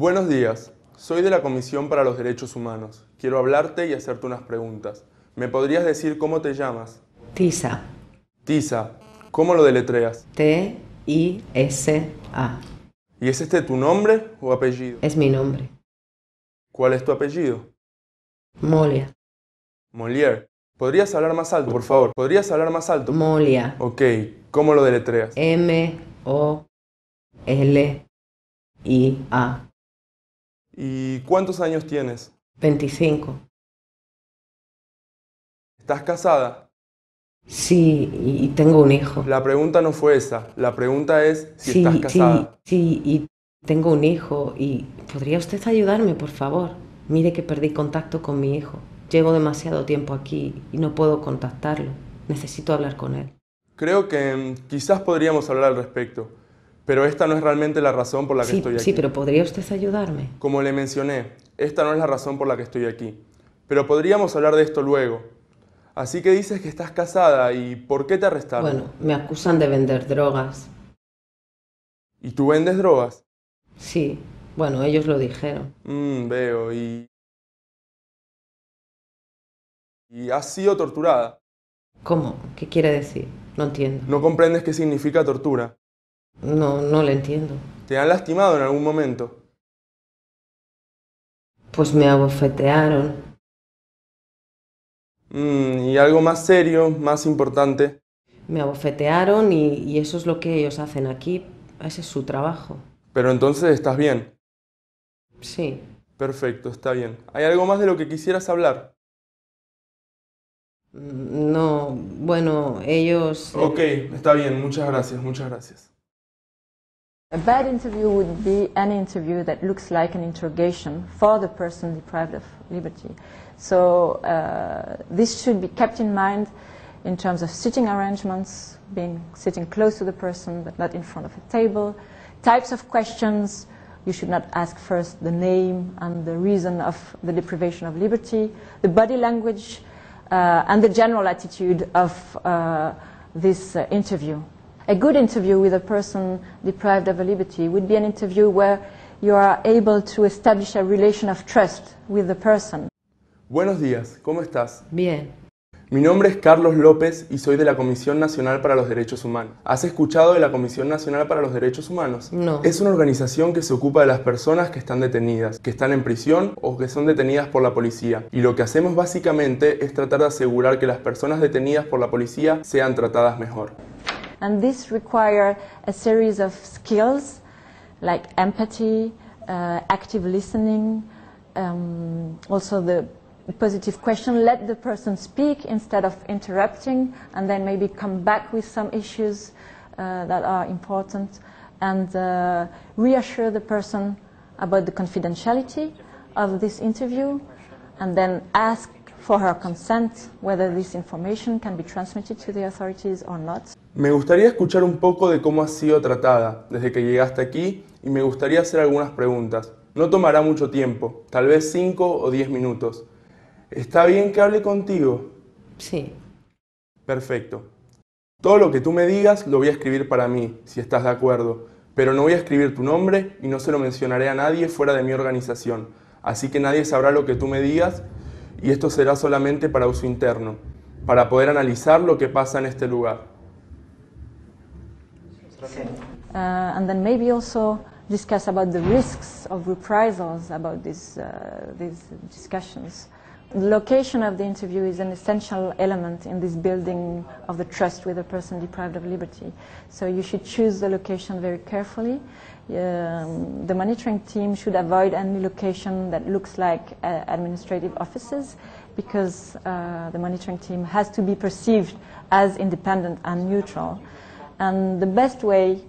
Buenos días, soy de la Comisión para los Derechos Humanos. Quiero hablarte y hacerte unas preguntas. ¿Me podrías decir cómo te llamas? Tisa. Tisa, ¿cómo lo deletreas? T-I-S-A. ¿Y es este tu nombre o apellido? Es mi nombre. ¿Cuál es tu apellido? Molia. Molière. ¿Podrías hablar más alto, por favor? ¿Podrías hablar más alto? Molia. Ok, ¿cómo lo deletreas? M-O-L-I-A. ¿Y cuántos años tienes? 25. ¿Estás casada? Sí, y tengo un hijo. La pregunta no fue esa. La pregunta es si sí, estás casada. Sí, sí, y tengo un hijo. ¿Y podría usted ayudarme, por favor? Mire que perdí contacto con mi hijo. Llevo demasiado tiempo aquí y no puedo contactarlo. Necesito hablar con él. Creo que mm, quizás podríamos hablar al respecto, pero esta no es realmente la razón por la que Sí, estoy aquí. sí, pero ¿podría usted ayudarme? Como le mencioné, esta no es la razón por la que estoy aquí, pero podríamos hablar de esto luego. Así que dices que estás casada y ¿por qué te arrestaron? Bueno, me acusan de vender drogas. ¿Y tú vendes drogas? Sí, bueno, ellos lo dijeron. Mm, veo, y... ¿Y has sido torturada? ¿Cómo? ¿Qué quiere decir? No entiendo. ¿No comprendes qué significa tortura? No, no le entiendo. ¿Te han lastimado en algún momento? Pues me abofetearon. Mm, ¿Y algo más serio, más importante? Me abofetearon y, y eso es lo que ellos hacen aquí. Ese es su trabajo. Pero entonces estás bien. Sí. Perfecto, está bien. ¿Hay algo más de lo que quisieras hablar? Mm, No, bueno, ellos... Ok, está bien, muchas gracias, muchas gracias. A bad interview would be any interview that looks like an interrogation for the person deprived of liberty. So uh, this should be kept in mind in terms of sitting arrangements, being sitting close to the person but not in front of a table. Types of questions, you should not ask first the name and the reason of the deprivation of liberty, the body language, uh, and the general attitude of uh, this uh, interview. A good interview with a person deprived of a liberty would be an interview where you are able to establish a relation of trust with the person. Buenos días, ¿cómo estás? Bien. Mi nombre es Carlos López y soy de la Comisión Nacional para los Derechos Humanos. ¿Has escuchado de la Comisión Nacional para los Derechos Humanos? No. Es una organización que se ocupa de las personas que están detenidas, que están en prisión o que son detenidas por la policía. Y lo que hacemos básicamente es tratar de asegurar que las personas detenidas por la policía sean tratadas mejor. And this requires a series of skills like empathy, uh, active listening, um, also the positive question, let the person speak instead of interrupting, and then maybe come back with some issues uh, that are important, and uh, reassure the person about the confidentiality of this interview, and then ask for her consent whether this information can be transmitted to the authorities or not. Me gustaría escuchar un poco de cómo has sido tratada desde que llegaste aquí y me gustaría hacer algunas preguntas. No tomará mucho tiempo, tal vez 5 o 10 minutos. ¿Está bien que hable contigo? Sí. Perfecto. Todo lo que tú me digas lo voy a escribir para mí, si estás de acuerdo, pero no voy a escribir tu nombre y no se lo mencionaré a nadie fuera de mi organización. Así que nadie sabrá lo que tú me digas y esto será solamente para uso interno, para poder analizar lo que pasa en este lugar. Uh, and then maybe also discuss about the risks of reprisals about these, uh, these discussions. The location of the interview is an essential element in this building of the trust with a person deprived of liberty. So you should choose the location very carefully. Um, the monitoring team should avoid any location that looks like uh, administrative offices because uh, the monitoring team has to be perceived as independent and neutral. And the best way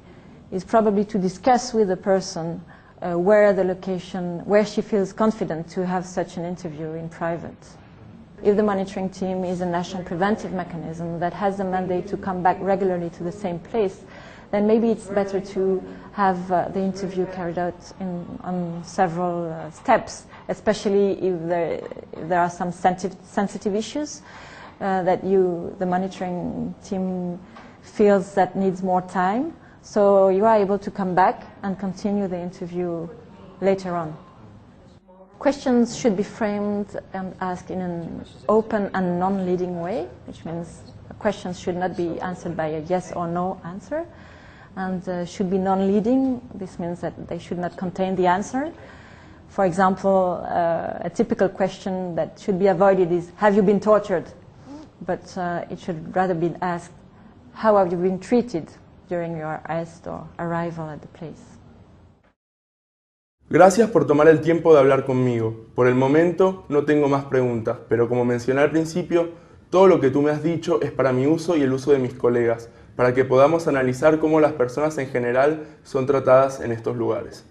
is probably to discuss with the person uh, where the location, where she feels confident to have such an interview in private. If the monitoring team is a national preventive mechanism that has a mandate to come back regularly to the same place, then maybe it's better to have uh, the interview carried out in, on several uh, steps, especially if there, if there are some sensitive, sensitive issues uh, that you, the monitoring team feels that needs more time. So you are able to come back and continue the interview later on. Questions should be framed and asked in an open and non-leading way, which means questions should not be answered by a yes or no answer, and uh, should be non-leading. This means that they should not contain the answer. For example, uh, a typical question that should be avoided is, have you been tortured? But uh, it should rather be asked, how have you been treated during your arrival at the place? Gracias por tomar el tiempo de hablar conmigo. Por el momento no tengo más preguntas, pero como mencioné al principio, todo lo que tú me has dicho es para mi uso y el uso de mis colegas, para que podamos analizar cómo las personas en general son tratadas en estos lugares.